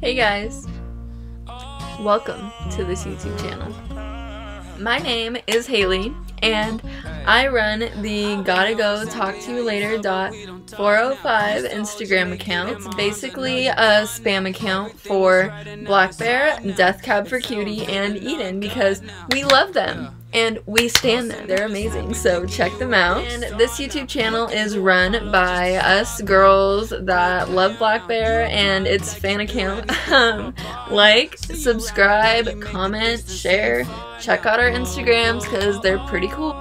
Hey guys, welcome to this YouTube channel. My name is Haley and I run the gotta go talk to you later dot 405 Instagram account. It's basically a spam account for blackbear, Death Cab for Cutie, and Eden because we love them and we stand there. They're amazing, so check them out. And this YouTube channel is run by us girls that love blackbear, and it's fan account. Um, like, subscribe, comment, share. Check out our Instagrams because they're pretty cool.